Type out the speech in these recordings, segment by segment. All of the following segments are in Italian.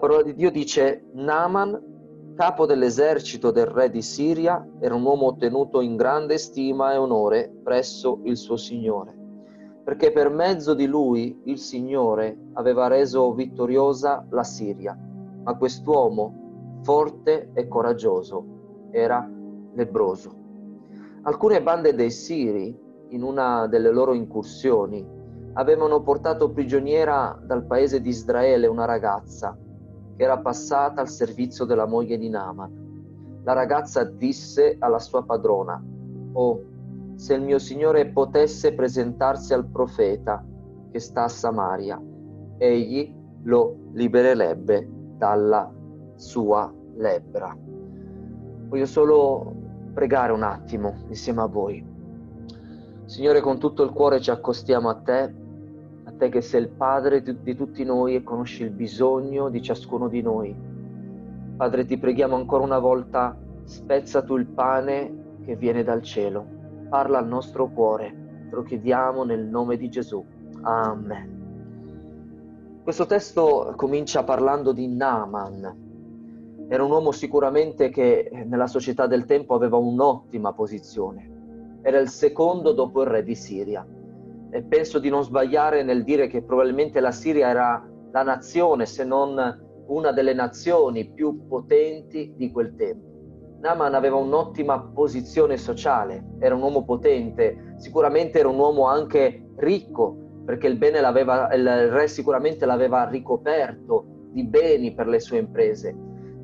parola di Dio dice, Naaman, capo dell'esercito del re di Siria, era un uomo tenuto in grande stima e onore presso il suo Signore, perché per mezzo di lui il Signore aveva reso vittoriosa la Siria. Ma quest'uomo, forte e coraggioso, era lebroso. Alcune bande dei Siri, in una delle loro incursioni, avevano portato prigioniera dal paese di Israele una ragazza era passata al servizio della moglie di Naaman. La ragazza disse alla sua padrona, Oh, se il mio signore potesse presentarsi al profeta che sta a Samaria, egli lo libererebbe dalla sua lebbra. Voglio solo pregare un attimo insieme a voi. Signore, con tutto il cuore ci accostiamo a te te che sei il Padre di tutti noi e conosci il bisogno di ciascuno di noi. Padre, ti preghiamo ancora una volta, spezza tu il pane che viene dal cielo, parla al nostro cuore, te lo chiediamo nel nome di Gesù. Amen. Questo testo comincia parlando di Naaman. Era un uomo sicuramente che nella società del tempo aveva un'ottima posizione. Era il secondo dopo il re di Siria e penso di non sbagliare nel dire che probabilmente la Siria era la nazione, se non una delle nazioni più potenti di quel tempo. Naaman aveva un'ottima posizione sociale, era un uomo potente, sicuramente era un uomo anche ricco, perché il bene l'aveva, il re sicuramente l'aveva ricoperto di beni per le sue imprese.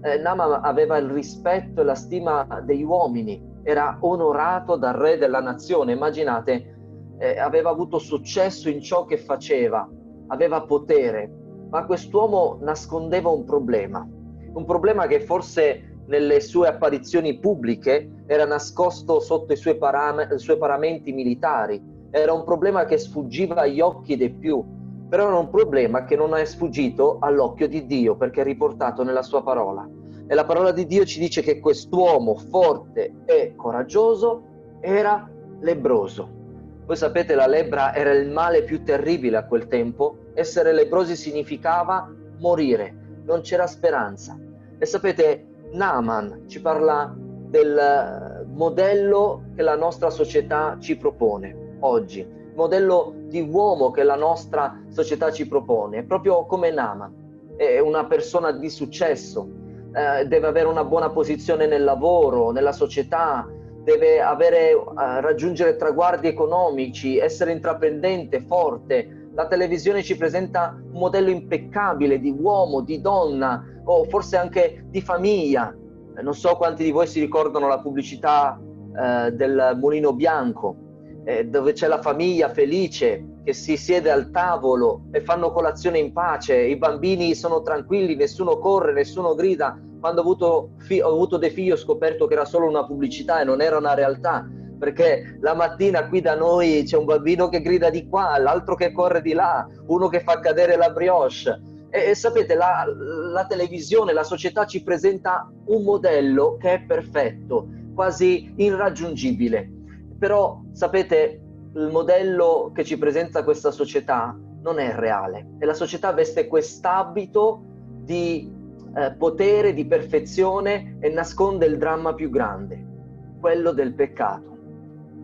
Eh, Naaman aveva il rispetto e la stima degli uomini, era onorato dal re della nazione. Immaginate eh, aveva avuto successo in ciò che faceva, aveva potere, ma quest'uomo nascondeva un problema, un problema che forse nelle sue apparizioni pubbliche era nascosto sotto i suoi, param- i suoi paramenti militari, era un problema che sfuggiva agli occhi dei più, però era un problema che non è sfuggito all'occhio di Dio perché è riportato nella sua parola. E la parola di Dio ci dice che quest'uomo forte e coraggioso era lebroso. Voi sapete, la lebbra era il male più terribile a quel tempo. Essere lebrosi significava morire, non c'era speranza. E sapete, Naaman ci parla del modello che la nostra società ci propone oggi, modello di uomo che la nostra società ci propone, proprio come Naaman. È una persona di successo, eh, deve avere una buona posizione nel lavoro, nella società, deve avere, uh, raggiungere traguardi economici, essere intraprendente, forte. La televisione ci presenta un modello impeccabile di uomo, di donna o forse anche di famiglia. Non so quanti di voi si ricordano la pubblicità uh, del mulino bianco, eh, dove c'è la famiglia felice che si siede al tavolo e fanno colazione in pace, i bambini sono tranquilli, nessuno corre, nessuno grida, quando ho avuto, fi- ho avuto dei figli ho scoperto che era solo una pubblicità e non era una realtà perché la mattina qui da noi c'è un bambino che grida di qua, l'altro che corre di là, uno che fa cadere la brioche. E, e sapete, la, la, televisione, la società ci presenta un modello che è perfetto, quasi irraggiungibile. Però, sapete, il modello che ci presenta questa società non è reale e la società veste quest'abito di eh, potere, di perfezione e nasconde il dramma più grande, quello del peccato.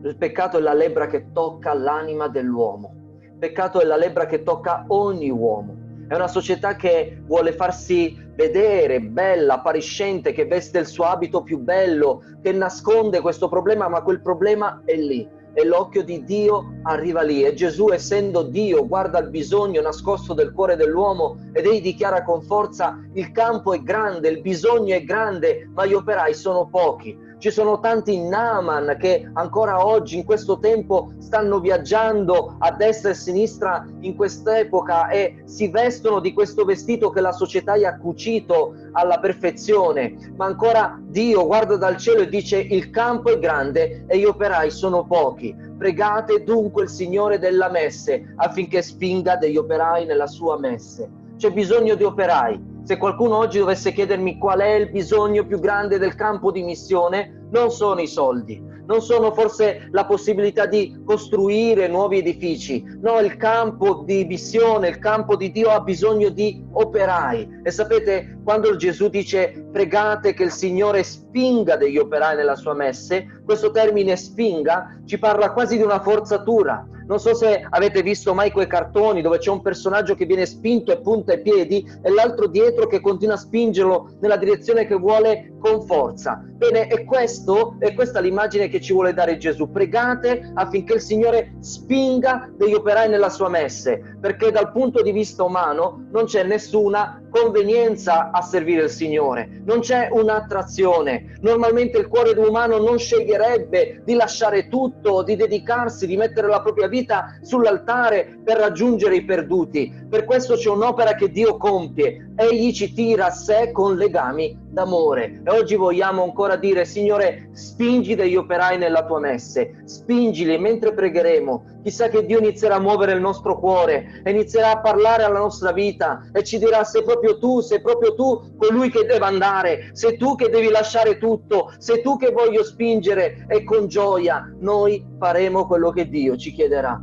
Il peccato è la lebbra che tocca l'anima dell'uomo. Il peccato è la lebbra che tocca ogni uomo. È una società che vuole farsi vedere bella, appariscente, che veste il suo abito più bello, che nasconde questo problema, ma quel problema è lì e l'occhio di Dio arriva lì e Gesù essendo Dio guarda il bisogno nascosto del cuore dell'uomo ed egli dichiara con forza il campo è grande, il bisogno è grande, ma gli operai sono pochi. Ci sono tanti Naaman che ancora oggi, in questo tempo, stanno viaggiando a destra e a sinistra in quest'epoca e si vestono di questo vestito che la società gli ha cucito alla perfezione. Ma ancora Dio guarda dal cielo e dice il campo è grande e gli operai sono pochi. Pregate dunque il Signore della messe affinché spinga degli operai nella sua messe. C'è bisogno di operai se qualcuno oggi dovesse chiedermi qual è il bisogno più grande del campo di missione, non sono i soldi, non sono forse la possibilità di costruire nuovi edifici, no, il campo di missione, il campo di Dio ha bisogno di operai. E sapete, quando Gesù dice pregate che il Signore spinga degli operai nella sua messe, questo termine spinga ci parla quasi di una forzatura. Non so se avete visto mai quei cartoni dove c'è un personaggio che viene spinto e punta i piedi e l'altro dietro che continua a spingerlo nella direzione che vuole con forza. Bene, è, questo, è questa l'immagine che ci vuole dare Gesù. Pregate affinché il Signore spinga degli operai nella sua messe, perché dal punto di vista umano non c'è nessuna convenienza a servire il Signore, non c'è un'attrazione. Normalmente il cuore umano non sceglierebbe di lasciare tutto, di dedicarsi, di mettere la propria vita sull'altare per raggiungere i perduti. Per questo c'è un'opera che Dio compie, egli ci tira a sé con legami d'amore. E oggi vogliamo ancora dire, Signore, spingi degli operai nella tua messe, spingili mentre pregheremo. Chissà che Dio inizierà a muovere il nostro cuore, inizierà a parlare alla nostra vita e ci dirà sei proprio tu, sei proprio tu colui che deve andare, sei tu che devi lasciare tutto, sei tu che voglio spingere e con gioia noi faremo quello che Dio ci chiederà.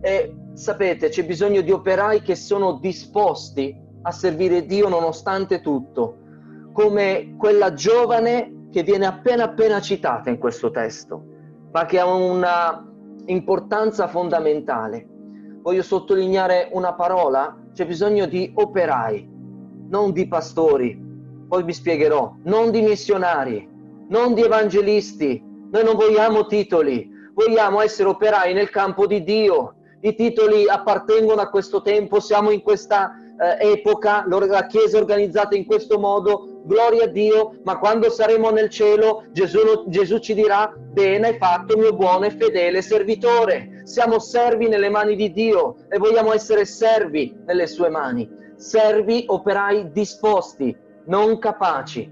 E sapete, c'è bisogno di operai che sono disposti a servire Dio nonostante tutto come quella giovane che viene appena appena citata in questo testo, ma che ha una importanza fondamentale. Voglio sottolineare una parola, c'è bisogno di operai, non di pastori, poi vi spiegherò, non di missionari, non di evangelisti. Noi non vogliamo titoli, vogliamo essere operai nel campo di Dio. I titoli appartengono a questo tempo, siamo in questa eh, epoca, la Chiesa è organizzata in questo modo, gloria a Dio, ma quando saremo nel cielo Gesù, Gesù ci dirà, bene hai fatto mio buono e fedele servitore. Siamo servi nelle mani di Dio e vogliamo essere servi nelle sue mani. Servi operai disposti, non capaci.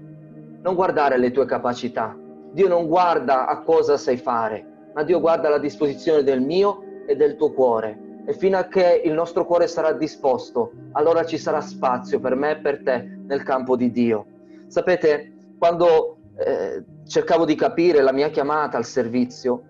Non guardare le tue capacità. Dio non guarda a cosa sai fare, ma Dio guarda la disposizione del mio e del tuo cuore. E fino a che il nostro cuore sarà disposto, allora ci sarà spazio per me e per te nel campo di Dio. Sapete, quando eh, cercavo di capire la mia chiamata al servizio,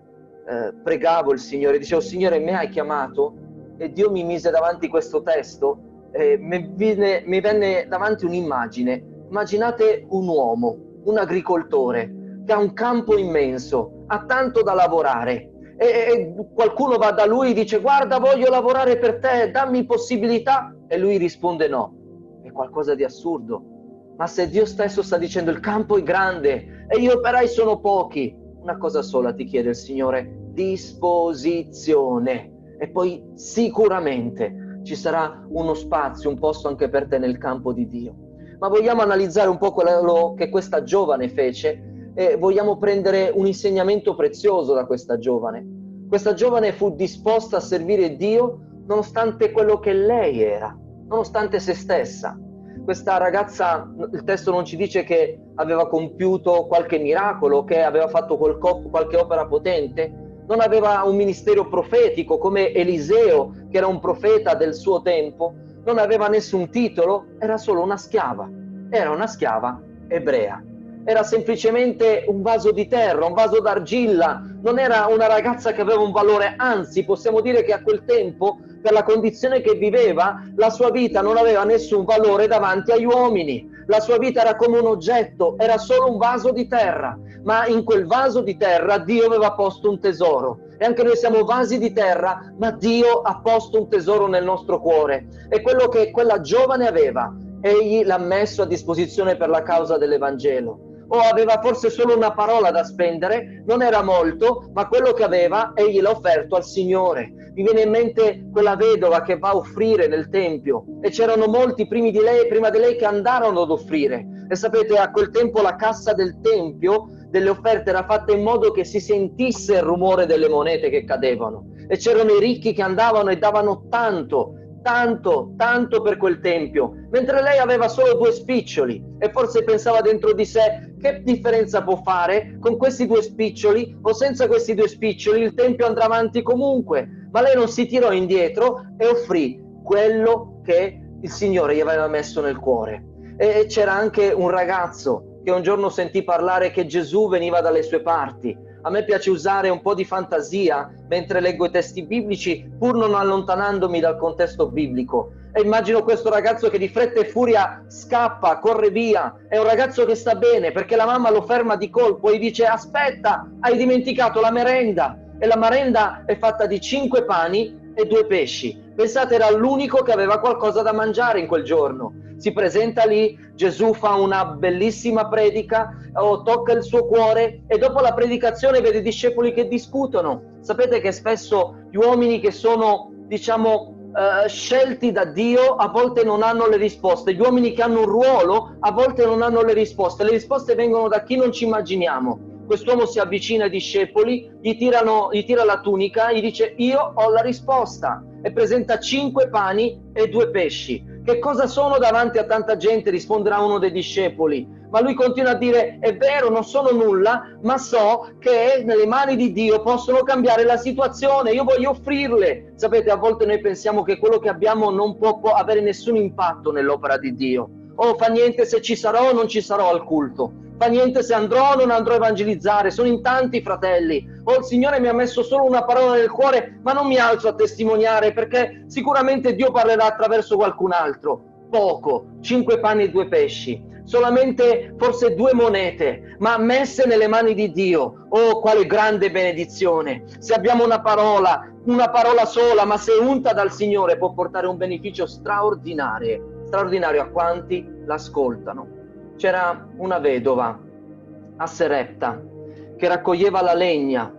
eh, pregavo il Signore, dicevo Signore mi hai chiamato e Dio mi mise davanti questo testo, eh, mi, venne, mi venne davanti un'immagine. Immaginate un uomo, un agricoltore che ha un campo immenso, ha tanto da lavorare e, e qualcuno va da lui e dice guarda voglio lavorare per te, dammi possibilità e lui risponde no. È qualcosa di assurdo ma se Dio stesso sta dicendo il campo è grande e gli operai sono pochi, una cosa sola ti chiede il Signore, disposizione. E poi sicuramente ci sarà uno spazio, un posto anche per te nel campo di Dio. Ma vogliamo analizzare un po' quello che questa giovane fece e vogliamo prendere un insegnamento prezioso da questa giovane. Questa giovane fu disposta a servire Dio nonostante quello che lei era, nonostante se stessa questa ragazza, il testo non ci dice che aveva compiuto qualche miracolo, che aveva fatto qualche opera potente, non aveva un ministero profetico come Eliseo, che era un profeta del suo tempo, non aveva nessun titolo, era solo una schiava, era una schiava ebrea. Era semplicemente un vaso di terra, un vaso d'argilla, non era una ragazza che aveva un valore, anzi possiamo dire che a quel tempo per la condizione che viveva, la sua vita non aveva nessun valore davanti agli uomini. La sua vita era come un oggetto, era solo un vaso di terra, ma in quel vaso di terra Dio aveva posto un tesoro. E anche noi siamo vasi di terra, ma Dio ha posto un tesoro nel nostro cuore. E quello che quella giovane aveva, egli l'ha messo a disposizione per la causa dell'Evangelo o aveva forse solo una parola da spendere, non era molto, ma quello che aveva egli l'ha offerto al Signore. Mi viene in mente quella vedova che va a offrire nel Tempio e c'erano molti primi di lei, prima di lei che andarono ad offrire. E sapete, a quel tempo la cassa del Tempio delle offerte era fatta in modo che si sentisse il rumore delle monete che cadevano. E c'erano i ricchi che andavano e davano tanto, tanto, tanto per quel tempio, mentre lei aveva solo due spiccioli e forse pensava dentro di sé che differenza può fare con questi due spiccioli o senza questi due spiccioli il tempio andrà avanti comunque, ma lei non si tirò indietro e offrì quello che il Signore gli aveva messo nel cuore. E c'era anche un ragazzo che un giorno sentì parlare che Gesù veniva dalle sue parti a me piace usare un po' di fantasia mentre leggo i testi biblici, pur non allontanandomi dal contesto biblico. E immagino questo ragazzo che di fretta e furia scappa, corre via. È un ragazzo che sta bene perché la mamma lo ferma di colpo e dice aspetta, hai dimenticato la merenda. E la merenda è fatta di cinque pani e due pesci. Pensate, era l'unico che aveva qualcosa da mangiare in quel giorno. Si presenta lì, Gesù fa una bellissima predica, oh, tocca il suo cuore e dopo la predicazione vede i discepoli che discutono. Sapete che spesso gli uomini che sono, diciamo, Uh, scelti da Dio a volte non hanno le risposte, gli uomini che hanno un ruolo a volte non hanno le risposte, le risposte vengono da chi non ci immaginiamo. Quest'uomo si avvicina ai discepoli, gli, tirano, gli tira la tunica, gli dice io ho la risposta e presenta cinque pani e due pesci. Che cosa sono davanti a tanta gente? risponderà uno dei discepoli. Ma lui continua a dire, è vero, non sono nulla, ma so che nelle mani di Dio possono cambiare la situazione, io voglio offrirle. Sapete, a volte noi pensiamo che quello che abbiamo non può, può avere nessun impatto nell'opera di Dio. Oh, fa niente se ci sarò o non ci sarò al culto fa niente se andrò o non andrò a evangelizzare, sono in tanti fratelli. O il Signore mi ha messo solo una parola nel cuore, ma non mi alzo a testimoniare perché sicuramente Dio parlerà attraverso qualcun altro. Poco, cinque panni e due pesci, solamente forse due monete, ma messe nelle mani di Dio. Oh, quale grande benedizione! Se abbiamo una parola, una parola sola, ma se unta dal Signore può portare un beneficio straordinario, straordinario a quanti l'ascoltano c'era una vedova a Serepta che raccoglieva la legna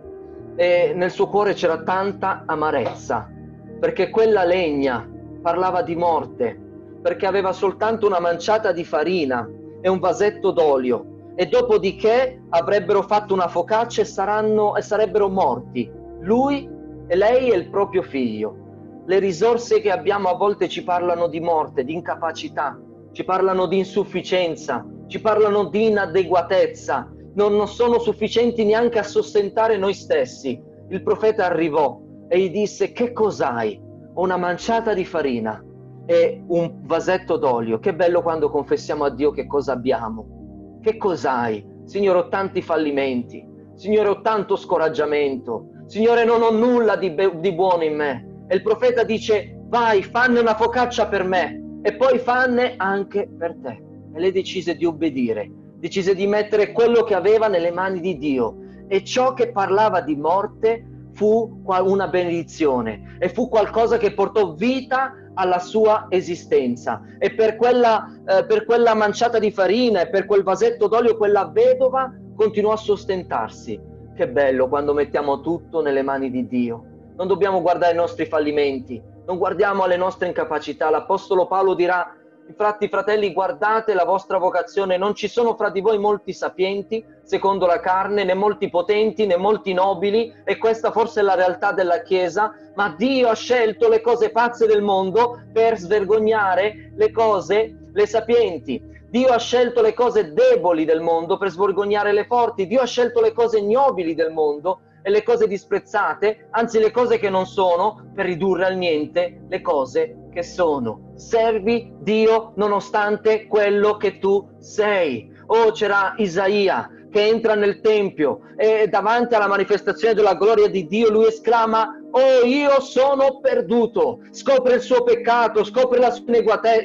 e nel suo cuore c'era tanta amarezza perché quella legna parlava di morte, perché aveva soltanto una manciata di farina e un vasetto d'olio e dopodiché avrebbero fatto una focaccia e, saranno, e sarebbero morti, lui e lei e il proprio figlio. Le risorse che abbiamo a volte ci parlano di morte, di incapacità, ci parlano di insufficienza, ci parlano di inadeguatezza, non, non sono sufficienti neanche a sostentare noi stessi. Il profeta arrivò e gli disse che cos'hai? Una manciata di farina e un vasetto d'olio. Che bello quando confessiamo a Dio che cosa abbiamo. Che cos'hai? Signore, ho tanti fallimenti. Signore, ho tanto scoraggiamento. Signore, non ho nulla di, be- di buono in me. E il profeta dice, vai, fanne una focaccia per me e poi fanne anche per te. E lei decise di obbedire, decise di mettere quello che aveva nelle mani di Dio e ciò che parlava di morte fu una benedizione e fu qualcosa che portò vita alla sua esistenza e per quella, eh, per quella manciata di farina e per quel vasetto d'olio quella vedova continuò a sostentarsi. Che bello quando mettiamo tutto nelle mani di Dio. Non dobbiamo guardare i nostri fallimenti, non guardiamo alle nostre incapacità. L'Apostolo Paolo dirà, infatti fratelli, guardate la vostra vocazione, non ci sono fra di voi molti sapienti, secondo la carne, né molti potenti, né molti nobili, e questa forse è la realtà della Chiesa, ma Dio ha scelto le cose pazze del mondo per svergognare le cose, le sapienti. Dio ha scelto le cose deboli del mondo per svergognare le forti. Dio ha scelto le cose ignobili del mondo e le cose disprezzate, anzi le cose che non sono, per ridurre al niente le cose che sono. Servi Dio nonostante quello che tu sei. Oh, c'era Isaia che entra nel Tempio e davanti alla manifestazione della gloria di Dio lui esclama oh io sono perduto, scopre il suo peccato, scopre la sua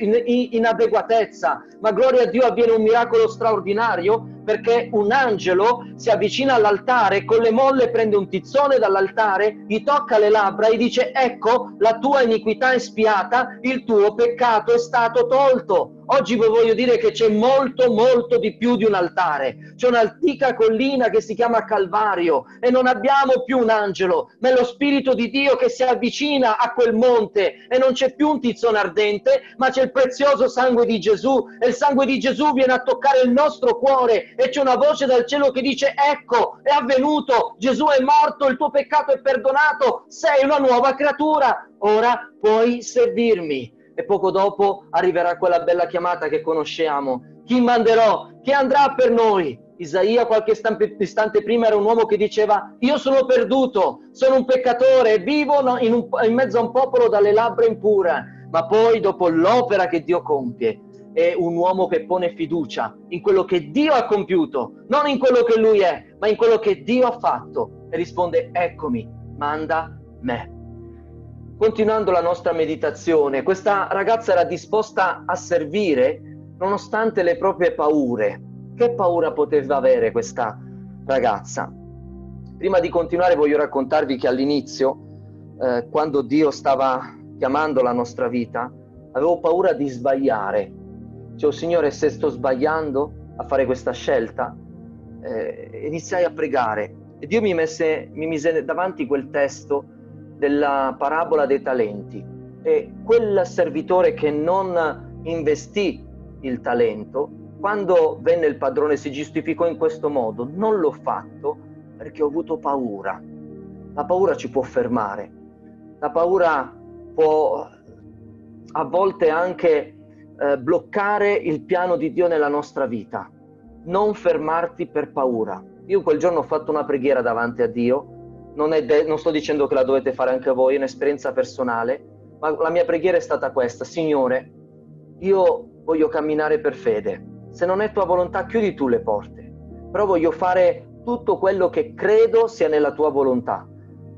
inadeguatezza, ma gloria a Dio avviene un miracolo straordinario perché un angelo si avvicina all'altare, con le molle prende un tizzone dall'altare, gli tocca le labbra e dice ecco la tua iniquità è spiata, il tuo peccato è stato tolto. Oggi vi voglio dire che c'è molto, molto di più di un altare. C'è un'antica collina che si chiama Calvario e non abbiamo più un angelo, ma è lo Spirito di Dio che si avvicina a quel monte e non c'è più un tizzone ardente, ma c'è il prezioso sangue di Gesù e il sangue di Gesù viene a toccare il nostro cuore e c'è una voce dal cielo che dice ecco, è avvenuto, Gesù è morto, il tuo peccato è perdonato, sei una nuova creatura, ora puoi servirmi e poco dopo arriverà quella bella chiamata che conosciamo. Chi manderò? Chi andrà per noi? Isaia qualche istante prima era un uomo che diceva io sono perduto, sono un peccatore, vivo in, un, in mezzo a un popolo dalle labbra impure, ma poi dopo l'opera che Dio compie, è un uomo che pone fiducia in quello che Dio ha compiuto, non in quello che lui è, ma in quello che Dio ha fatto. E risponde, eccomi, manda me. Continuando la nostra meditazione, questa ragazza era disposta a servire nonostante le proprie paure. Che paura poteva avere questa ragazza? Prima di continuare voglio raccontarvi che all'inizio, eh, quando Dio stava chiamando la nostra vita, avevo paura di sbagliare. Cioè, oh, Signore, se sto sbagliando a fare questa scelta, eh, iniziai a pregare. E Dio mi, messe, mi mise davanti quel testo della parabola dei talenti. E quel servitore che non investì il talento, quando venne il padrone si giustificò in questo modo, non l'ho fatto perché ho avuto paura. La paura ci può fermare, la paura può a volte anche eh, bloccare il piano di Dio nella nostra vita. Non fermarti per paura. Io quel giorno ho fatto una preghiera davanti a Dio, non, de- non sto dicendo che la dovete fare anche voi, è un'esperienza personale, ma la mia preghiera è stata questa, Signore, io voglio camminare per fede. Se non è tua volontà, chiudi tu le porte, però voglio fare tutto quello che credo sia nella tua volontà.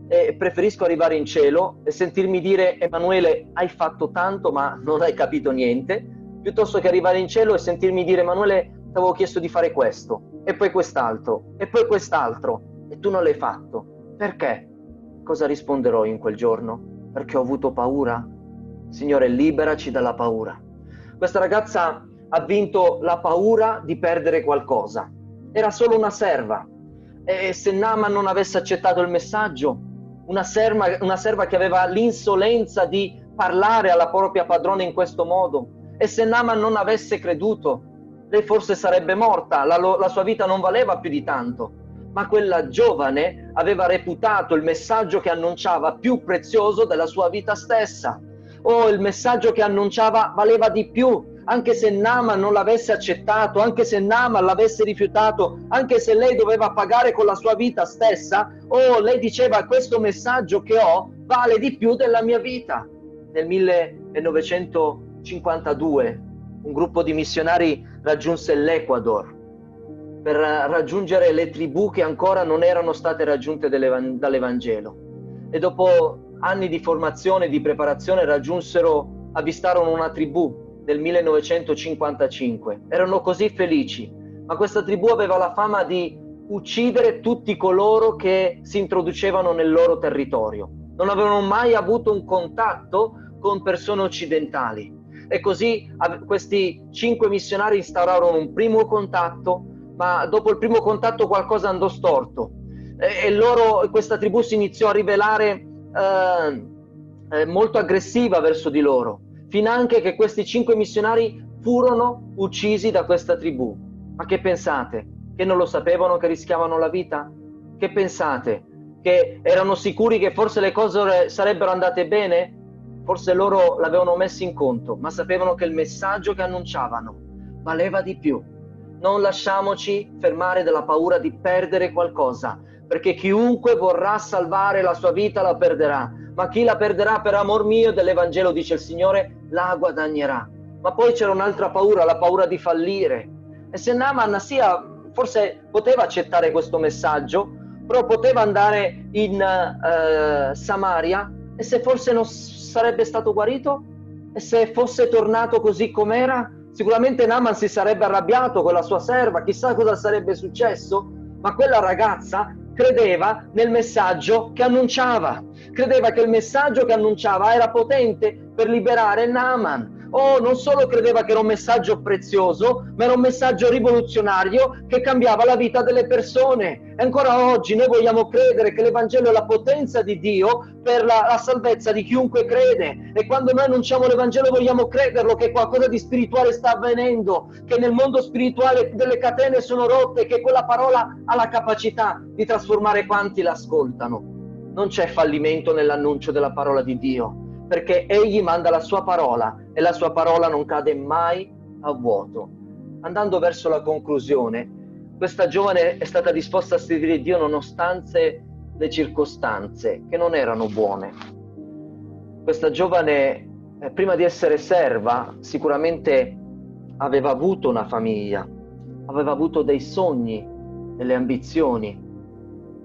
E preferisco arrivare in cielo e sentirmi dire Emanuele hai fatto tanto ma non hai capito niente, piuttosto che arrivare in cielo e sentirmi dire Emanuele ti avevo chiesto di fare questo e poi quest'altro e poi quest'altro e tu non l'hai fatto. Perché? Cosa risponderò in quel giorno? Perché ho avuto paura? Signore, liberaci dalla paura. Questa ragazza ha vinto la paura di perdere qualcosa. Era solo una serva, e se Naaman non avesse accettato il messaggio, una serva, una serva che aveva l'insolenza di parlare alla propria padrona in questo modo, e se Naaman non avesse creduto, lei forse sarebbe morta, la, la sua vita non valeva più di tanto. Ma quella giovane aveva reputato il messaggio che annunciava più prezioso della sua vita stessa. O oh, il messaggio che annunciava valeva di più anche se Nama non l'avesse accettato, anche se Nama l'avesse rifiutato, anche se lei doveva pagare con la sua vita stessa, o oh, lei diceva questo messaggio che ho vale di più della mia vita. Nel 1952 un gruppo di missionari raggiunse l'Ecuador per raggiungere le tribù che ancora non erano state raggiunte dall'Evangelo. E dopo anni di formazione e di preparazione raggiunsero, avvistarono una tribù del 1955. Erano così felici, ma questa tribù aveva la fama di uccidere tutti coloro che si introducevano nel loro territorio. Non avevano mai avuto un contatto con persone occidentali. E così questi cinque missionari instaurarono un primo contatto, ma dopo il primo contatto qualcosa andò storto. E, loro, questa tribù si iniziò a rivelare eh, eh, molto aggressiva verso di loro finanche che questi cinque missionari furono uccisi da questa tribù. Ma che pensate? Che non lo sapevano che rischiavano la vita? Che pensate? Che erano sicuri che forse le cose sarebbero andate bene? Forse loro l'avevano messo in conto, ma sapevano che il messaggio che annunciavano valeva di più. Non lasciamoci fermare dalla paura di perdere qualcosa, perché chiunque vorrà salvare la sua vita la perderà ma chi la perderà per amor mio dell'Evangelo, dice il Signore, la guadagnerà. Ma poi c'era un'altra paura, la paura di fallire. E se Naaman sia, forse poteva accettare questo messaggio, però poteva andare in uh, Samaria e se forse non sarebbe stato guarito? E se fosse tornato così com'era? Sicuramente Naaman si sarebbe arrabbiato con la sua serva, chissà cosa sarebbe successo, ma quella ragazza credeva nel messaggio che annunciava, credeva che il messaggio che annunciava era potente per liberare Naaman. Oh, non solo credeva che era un messaggio prezioso, ma era un messaggio rivoluzionario che cambiava la vita delle persone. E ancora oggi noi vogliamo credere che l'Evangelo è la potenza di Dio per la, la salvezza di chiunque crede. E quando noi annunciamo l'Evangelo vogliamo crederlo che qualcosa di spirituale sta avvenendo, che nel mondo spirituale delle catene sono rotte, che quella parola ha la capacità di trasformare quanti l'ascoltano. Non c'è fallimento nell'annuncio della parola di Dio perché egli manda la sua parola e la sua parola non cade mai a vuoto. Andando verso la conclusione, questa giovane è stata disposta a servire Dio nonostante le circostanze che non erano buone. Questa giovane, eh, prima di essere serva, sicuramente aveva avuto una famiglia, aveva avuto dei sogni, delle ambizioni.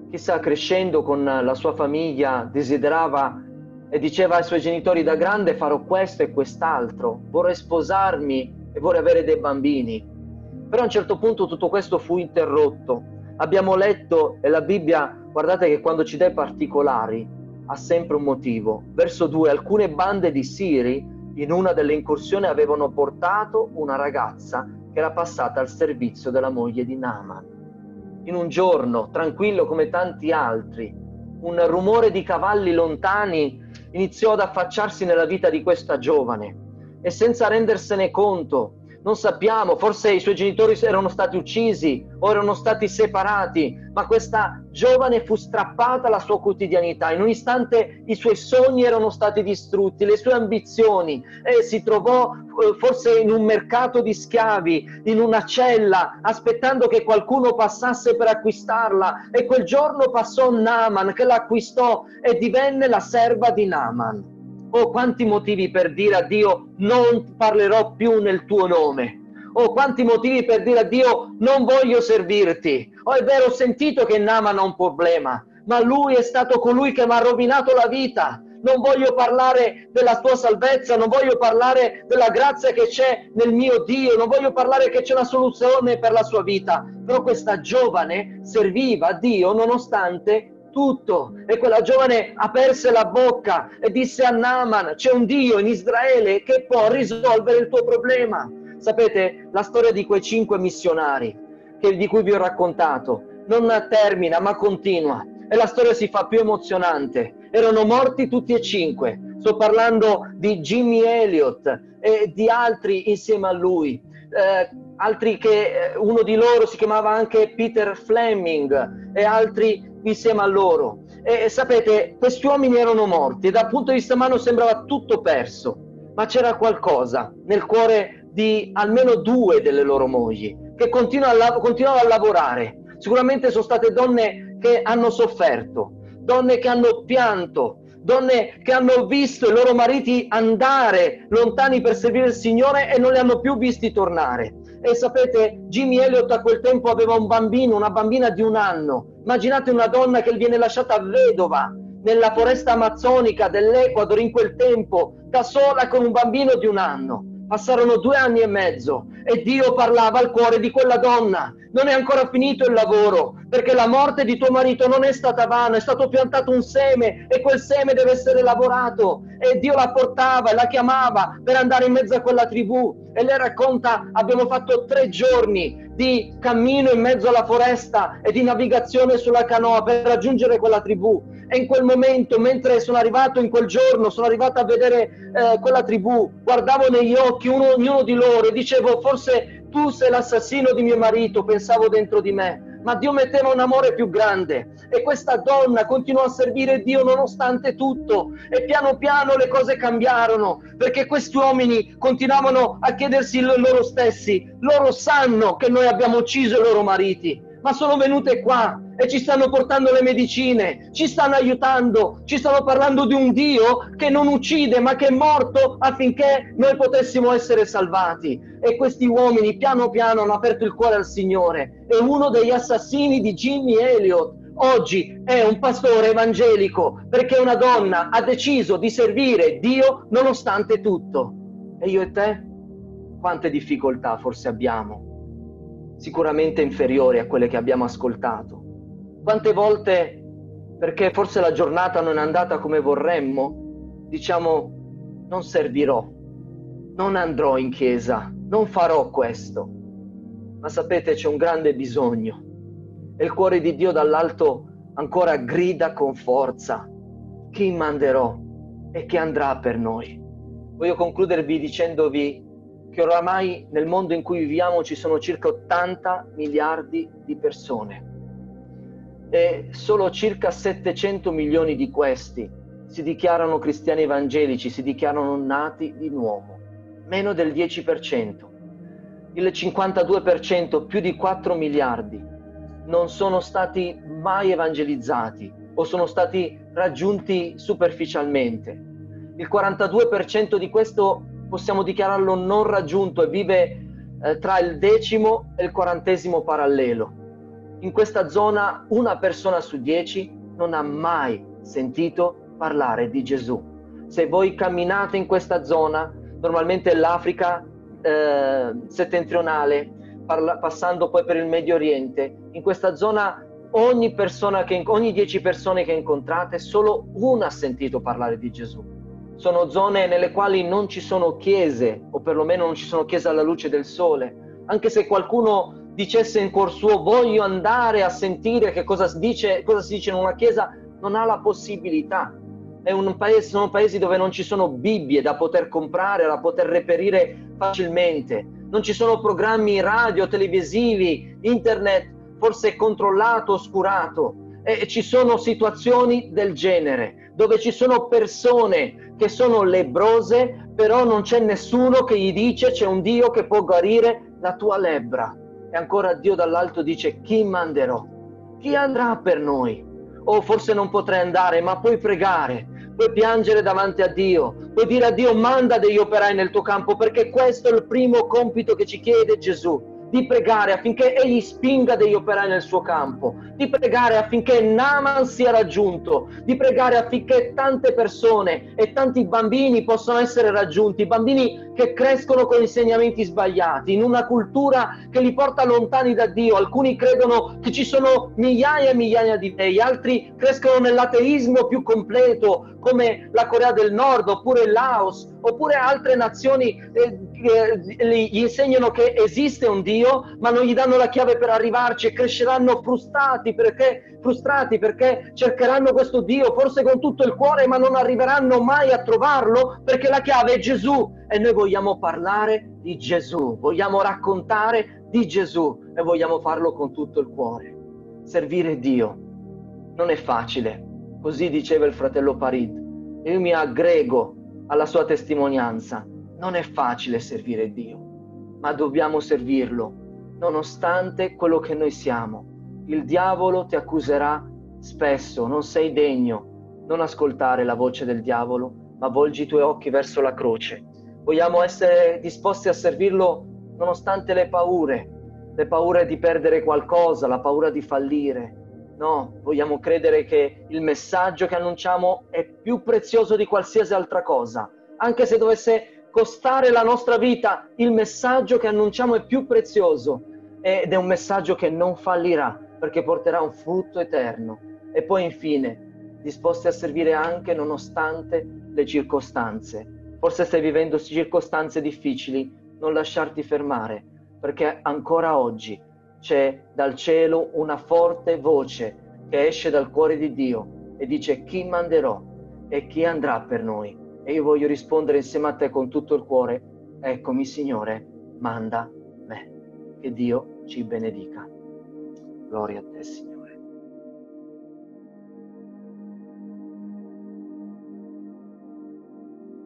Chissà, crescendo con la sua famiglia, desiderava e diceva ai suoi genitori da grande farò questo e quest'altro, vorrei sposarmi e vorrei avere dei bambini. Però a un certo punto tutto questo fu interrotto. Abbiamo letto e la Bibbia, guardate che quando ci dà i particolari ha sempre un motivo. Verso 2, alcune bande di Siri in una delle incursioni avevano portato una ragazza che era passata al servizio della moglie di Naaman. In un giorno, tranquillo come tanti altri, un rumore di cavalli lontani iniziò ad affacciarsi nella vita di questa giovane. E senza rendersene conto non sappiamo, forse i suoi genitori erano stati uccisi o erano stati separati, ma questa giovane fu strappata alla sua quotidianità. In un istante i suoi sogni erano stati distrutti, le sue ambizioni e si trovò eh, forse in un mercato di schiavi, in una cella, aspettando che qualcuno passasse per acquistarla e quel giorno passò Naaman che l'acquistò e divenne la serva di Naaman. Oh, quanti motivi per dire a Dio non parlerò più nel tuo nome. Oh, quanti motivi per dire a Dio non voglio servirti. Oh, è vero, ho sentito che Naman ha un problema, ma lui è stato colui che mi ha rovinato la vita. Non voglio parlare della tua salvezza, non voglio parlare della grazia che c'è nel mio Dio, non voglio parlare che c'è una soluzione per la sua vita. Però questa giovane serviva Dio nonostante tutto. E quella giovane aperse la bocca e disse a Naaman, c'è un Dio in Israele che può risolvere il tuo problema. Sapete, la storia di quei cinque missionari che, di cui vi ho raccontato non termina ma continua e la storia si fa più emozionante. Erano morti tutti e cinque. Sto parlando di Jimmy Elliott e di altri insieme a lui. Eh, altri che eh, uno di loro si chiamava anche Peter Fleming e altri insieme a loro. E, sapete, questi uomini erano morti e dal punto di vista umano sembrava tutto perso, ma c'era qualcosa nel cuore di almeno due delle loro mogli che continuavano a, continuavano a lavorare. Sicuramente sono state donne che hanno sofferto, donne che hanno pianto, donne che hanno visto i loro mariti andare lontani per servire il Signore e non li hanno più visti tornare. E sapete, Jimmy Elliott a quel tempo aveva un bambino, una bambina di un anno. Immaginate una donna che viene lasciata vedova nella foresta amazzonica dell'Ecuador in quel tempo, da sola con un bambino di un anno. Passarono due anni e mezzo e Dio parlava al cuore di quella donna. Non è ancora finito il lavoro, perché la morte di tuo marito non è stata vana, è stato piantato un seme e quel seme deve essere lavorato. E Dio la portava e la chiamava per andare in mezzo a quella tribù. E lei racconta, abbiamo fatto tre giorni di cammino in mezzo alla foresta e di navigazione sulla canoa per raggiungere quella tribù. E in quel momento, mentre sono arrivato in quel giorno, sono arrivato a vedere eh, quella tribù, guardavo negli occhi uno, ognuno di loro e dicevo, forse tu sei l'assassino di mio marito, pensavo dentro di me ma Dio metteva un amore più grande. E questa donna continuò a servire Dio nonostante tutto. E piano piano le cose cambiarono perché questi uomini continuavano a chiedersi loro stessi, loro sanno che noi abbiamo ucciso i loro mariti, ma sono venute qua e ci stanno portando le medicine, ci stanno aiutando, ci stanno parlando di un Dio che non uccide ma che è morto affinché noi potessimo essere salvati. E questi uomini piano piano hanno aperto il cuore al Signore. E uno degli assassini di Jimmy Elliott oggi è un pastore evangelico perché una donna ha deciso di servire Dio nonostante tutto. E io e te? Quante difficoltà forse abbiamo? Sicuramente inferiori a quelle che abbiamo ascoltato quante volte, perché forse la giornata non è andata come vorremmo, diciamo non servirò, non andrò in chiesa, non farò questo. Ma sapete, c'è un grande bisogno e il cuore di Dio dall'alto ancora grida con forza, chi manderò e chi andrà per noi. Voglio concludervi dicendovi che oramai nel mondo in cui viviamo ci sono circa 80 miliardi di persone e solo circa 700 milioni di questi si dichiarano cristiani evangelici, si dichiarano nati di nuovo, meno del 10%. Il 52%, più di 4 miliardi, non sono stati mai evangelizzati o sono stati raggiunti superficialmente. Il 42% di questo possiamo dichiararlo non raggiunto e vive eh, tra il decimo e il quarantesimo parallelo. In questa zona una persona su dieci non ha mai sentito parlare di Gesù. Se voi camminate in questa zona, normalmente l'Africa eh, settentrionale, parla, passando poi per il Medio Oriente, in questa zona ogni, persona che, ogni dieci persone che incontrate, solo una ha sentito parlare di Gesù. Sono zone nelle quali non ci sono chiese, o perlomeno non ci sono chiese alla luce del sole. Anche se qualcuno dicesse in cuor suo voglio andare a sentire che cosa si dice, cosa si dice in una chiesa, non ha la possibilità. Un paese, sono paesi dove non ci sono Bibbie da poter comprare, da poter reperire facilmente. Non ci sono programmi radio, televisivi, internet, forse controllato, oscurato. E ci sono situazioni del genere, dove ci sono persone che sono lebrose, però non c'è nessuno che gli dice c'è un Dio che può guarire la tua lebbra. E ancora Dio dall'alto dice chi manderò? Chi andrà per noi? O forse non potrei andare, ma puoi pregare, puoi piangere davanti a Dio, puoi dire a Dio manda degli operai nel tuo campo, perché questo è il primo compito che ci chiede Gesù di pregare affinché egli spinga degli operai nel suo campo, di pregare affinché Naman sia raggiunto, di pregare affinché tante persone e tanti bambini possano essere raggiunti, bambini che crescono con insegnamenti sbagliati, in una cultura che li porta lontani da Dio. Alcuni credono che ci sono migliaia e migliaia di dei, altri crescono nell'ateismo più completo, come la Corea del Nord oppure il Laos, oppure altre nazioni eh, gli insegnano che esiste un Dio, ma non gli danno la chiave per arrivarci e cresceranno frustrati perché, frustrati perché cercheranno questo Dio forse con tutto il cuore, ma non arriveranno mai a trovarlo perché la chiave è Gesù e noi vogliamo parlare di Gesù, vogliamo raccontare di Gesù e vogliamo farlo con tutto il cuore. Servire Dio non è facile, così diceva il fratello Parid. Io mi aggrego alla sua testimonianza. Non è facile servire Dio, ma dobbiamo servirlo, nonostante quello che noi siamo. Il diavolo ti accuserà spesso, non sei degno. Non ascoltare la voce del diavolo, ma volgi i tuoi occhi verso la croce. Vogliamo essere disposti a servirlo nonostante le paure, le paure di perdere qualcosa, la paura di fallire. No, vogliamo credere che il messaggio che annunciamo è più prezioso di qualsiasi altra cosa. Anche se dovesse costare la nostra vita, il messaggio che annunciamo è più prezioso ed è un messaggio che non fallirà perché porterà un frutto eterno. E poi infine, disposti a servire anche nonostante le circostanze. Forse stai vivendo circostanze difficili, non lasciarti fermare, perché ancora oggi c'è dal cielo una forte voce che esce dal cuore di Dio e dice chi manderò e chi andrà per noi. E io voglio rispondere insieme a te con tutto il cuore, eccomi Signore, manda me. Che Dio ci benedica. Gloria a te Signore.